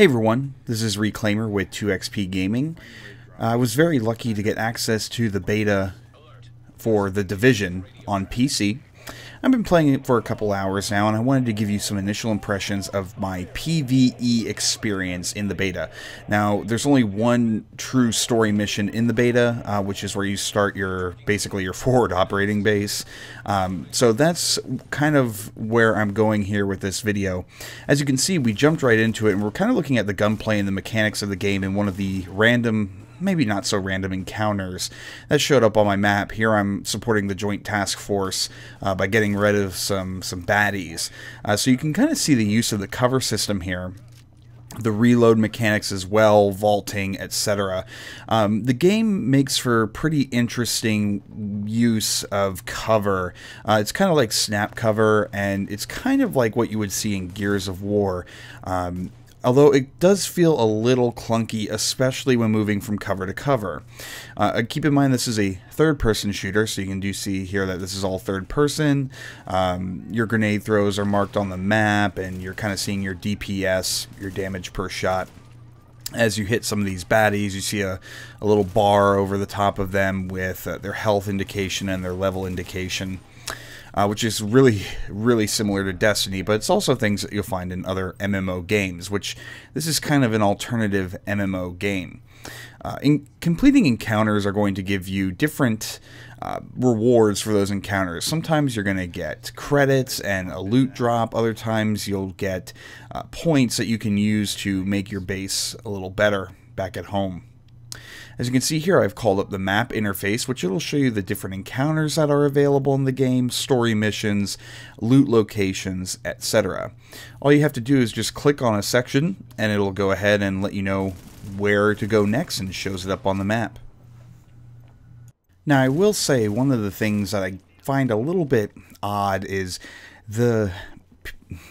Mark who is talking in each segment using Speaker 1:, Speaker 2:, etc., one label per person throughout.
Speaker 1: Hey everyone, this is Reclaimer with 2XP Gaming. I was very lucky to get access to the beta for The Division on PC. I've been playing it for a couple hours now, and I wanted to give you some initial impressions of my PvE experience in the beta. Now, there's only one true story mission in the beta, uh, which is where you start your basically your forward operating base. Um, so that's kind of where I'm going here with this video. As you can see, we jumped right into it, and we're kind of looking at the gunplay and the mechanics of the game in one of the random maybe not so random encounters that showed up on my map. Here I'm supporting the Joint Task Force uh, by getting rid of some, some baddies. Uh, so you can kind of see the use of the cover system here the reload mechanics as well, vaulting, etc. Um, the game makes for pretty interesting use of cover. Uh, it's kind of like snap cover, and it's kind of like what you would see in Gears of War. Um, although it does feel a little clunky, especially when moving from cover to cover. Uh, keep in mind this is a third-person shooter, so you can do see here that this is all third-person. Um, your grenade throws are marked on the map, and you're kind of seeing your DPS, your damage per shot. As you hit some of these baddies, you see a, a little bar over the top of them with uh, their health indication and their level indication uh, which is really, really similar to Destiny, but it's also things that you'll find in other MMO games, which this is kind of an alternative MMO game. Uh, in, completing encounters are going to give you different uh, rewards for those encounters. Sometimes you're going to get credits and a loot drop. Other times you'll get uh, points that you can use to make your base a little better back at home. As you can see here, I've called up the map interface, which it'll show you the different encounters that are available in the game, story missions, loot locations, etc. All you have to do is just click on a section, and it'll go ahead and let you know where to go next, and shows it up on the map. Now, I will say one of the things that I find a little bit odd is the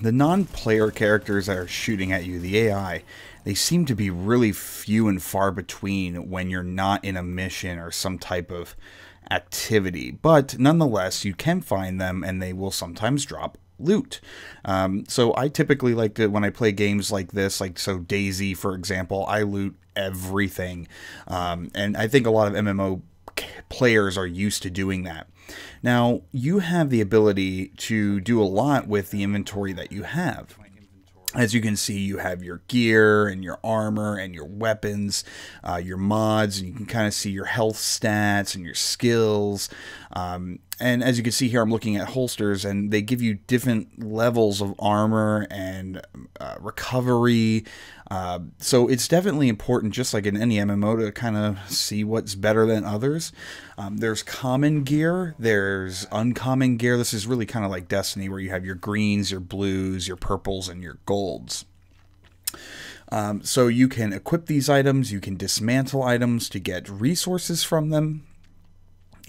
Speaker 1: the non-player characters that are shooting at you, the AI, they seem to be really few and far between when you're not in a mission or some type of activity. But nonetheless, you can find them and they will sometimes drop loot. Um, so I typically like to, when I play games like this, like so Daisy, for example, I loot everything. Um, and I think a lot of MMO players are used to doing that. Now, you have the ability to do a lot with the inventory that you have. As you can see, you have your gear and your armor and your weapons, uh, your mods, and you can kind of see your health stats and your skills. Um, and as you can see here, I'm looking at holsters, and they give you different levels of armor and uh, recovery. Uh, so it's definitely important, just like in any MMO, to kind of see what's better than others. Um, there's common gear, there's uncommon gear. This is really kind of like Destiny, where you have your greens, your blues, your purples, and your golds. Um, so you can equip these items, you can dismantle items to get resources from them.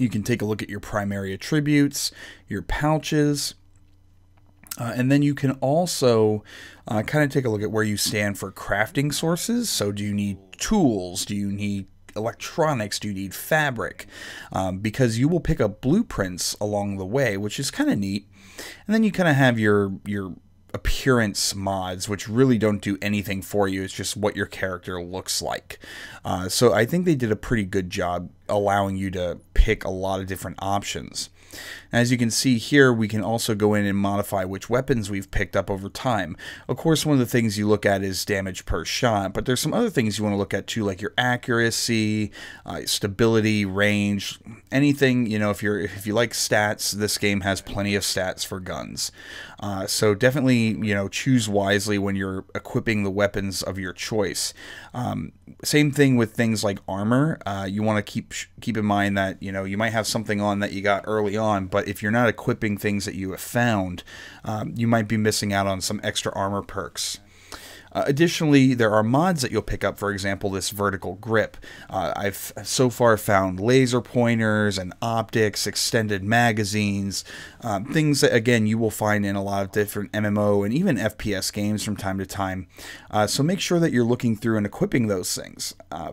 Speaker 1: You can take a look at your primary attributes, your pouches, uh, and then you can also uh, kind of take a look at where you stand for crafting sources. So, do you need tools? Do you need electronics? Do you need fabric? Um, because you will pick up blueprints along the way, which is kind of neat. And then you kind of have your your appearance mods, which really don't do anything for you. It's just what your character looks like. Uh, so I think they did a pretty good job allowing you to pick a lot of different options. As you can see here, we can also go in and modify which weapons we've picked up over time. Of course, one of the things you look at is damage per shot, but there's some other things you want to look at too, like your accuracy, uh, stability, range, anything. You know, if you're if you like stats, this game has plenty of stats for guns. Uh, so definitely, you know, choose wisely when you're equipping the weapons of your choice. Um, same thing with things like armor. Uh, you want to keep keep in mind that you know you might have something on that you got early on, but if you're not equipping things that you have found, um, you might be missing out on some extra armor perks. Uh, additionally, there are mods that you'll pick up, for example, this vertical grip. Uh, I've so far found laser pointers and optics, extended magazines, um, things that, again, you will find in a lot of different MMO and even FPS games from time to time. Uh, so make sure that you're looking through and equipping those things. Uh,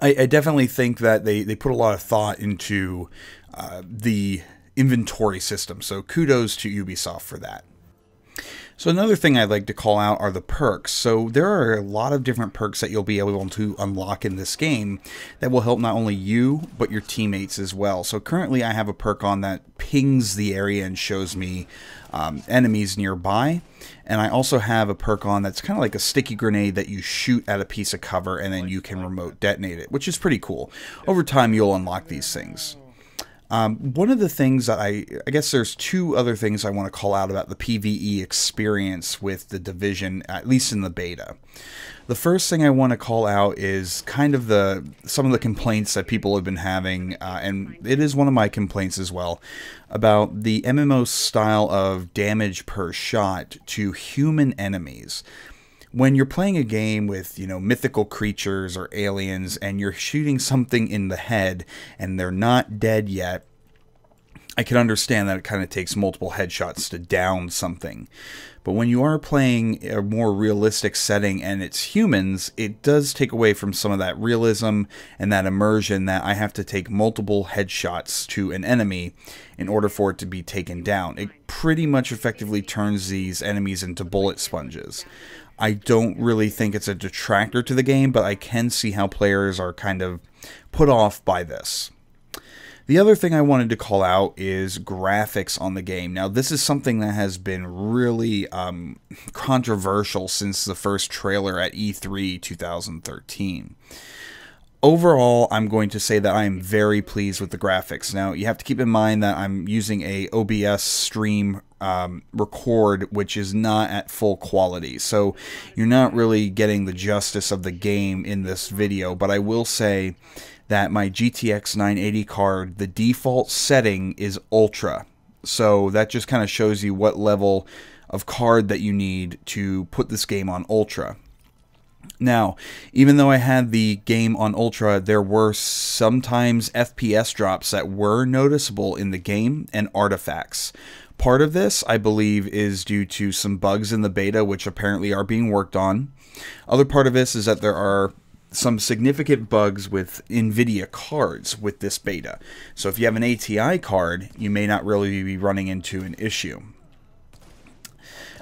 Speaker 1: I, I, definitely think that they, they put a lot of thought into uh, the inventory system, so kudos to Ubisoft for that. So another thing I'd like to call out are the perks. So there are a lot of different perks that you'll be able to unlock in this game that will help not only you, but your teammates as well. So currently I have a perk on that pings the area and shows me um, enemies nearby. And I also have a perk on that's kind of like a sticky grenade that you shoot at a piece of cover and then you can remote detonate it, which is pretty cool. Over time you'll unlock these things. Um, one of the things that I, I guess there's two other things I want to call out about the PVE experience with the Division, at least in the beta. The first thing I want to call out is kind of the some of the complaints that people have been having, uh, and it is one of my complaints as well, about the MMO style of damage per shot to human enemies when you're playing a game with, you know, mythical creatures or aliens and you're shooting something in the head and they're not dead yet, I can understand that it kind of takes multiple headshots to down something. But when you are playing a more realistic setting and it's humans, it does take away from some of that realism and that immersion that I have to take multiple headshots to an enemy in order for it to be taken down. It pretty much effectively turns these enemies into bullet sponges. I don't really think it's a detractor to the game, but I can see how players are kind of put off by this. The other thing I wanted to call out is graphics on the game. Now, this is something that has been really um, controversial since the first trailer at E3 2013 overall, I'm going to say that I am very pleased with the graphics. Now, you have to keep in mind that I'm using a OBS stream um, record, which is not at full quality. So you're not really getting the justice of the game in this video. But I will say that my GTX 980 card, the default setting is Ultra. So that just kind of shows you what level of card that you need to put this game on Ultra. Now, even though I had the game on Ultra, there were sometimes FPS drops that were noticeable in the game and artifacts. Part of this, I believe, is due to some bugs in the beta, which apparently are being worked on. Other part of this is that there are some significant bugs with NVIDIA cards with this beta. So if you have an ATI card, you may not really be running into an issue.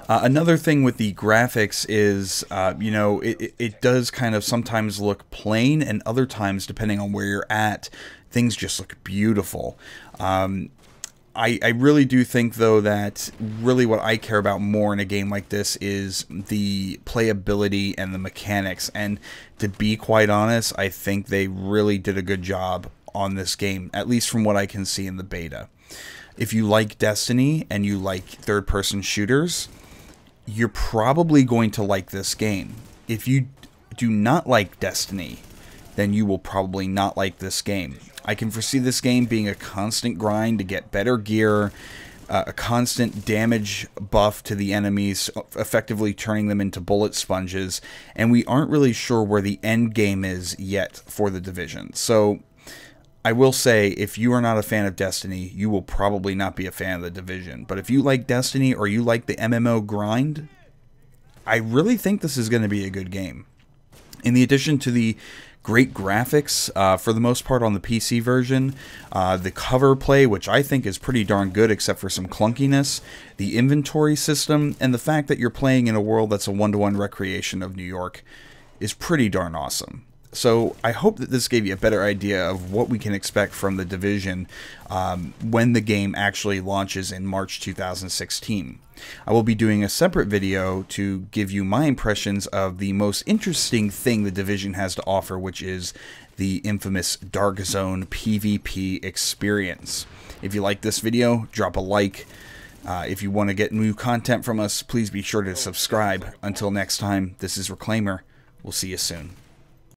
Speaker 1: Uh, another thing with the graphics is, uh, you know, it, it does kind of sometimes look plain, and other times, depending on where you're at, things just look beautiful. Um, I, I really do think, though, that really what I care about more in a game like this is the playability and the mechanics. And to be quite honest, I think they really did a good job on this game, at least from what I can see in the beta. If you like Destiny and you like third person shooters, you're probably going to like this game. If you do not like Destiny, then you will probably not like this game. I can foresee this game being a constant grind to get better gear, uh, a constant damage buff to the enemies, effectively turning them into bullet sponges, and we aren't really sure where the end game is yet for the division. So I will say, if you are not a fan of Destiny, you will probably not be a fan of the Division. But if you like Destiny or you like the MMO grind, I really think this is going to be a good game. In the addition to the great graphics, uh, for the most part on the PC version, uh, the cover play, which I think is pretty darn good, except for some clunkiness, the inventory system, and the fact that you're playing in a world that's a one to one recreation of New York is pretty darn awesome. So I hope that this gave you a better idea of what we can expect from the division um, when the game actually launches in March 2016. I will be doing a separate video to give you my impressions of the most interesting thing the division has to offer, which is the infamous Dark Zone PvP experience. If you like this video, drop a like. Uh, if you want to get new content from us, please be sure to subscribe. Until next time, this is Reclaimer. We'll see you soon.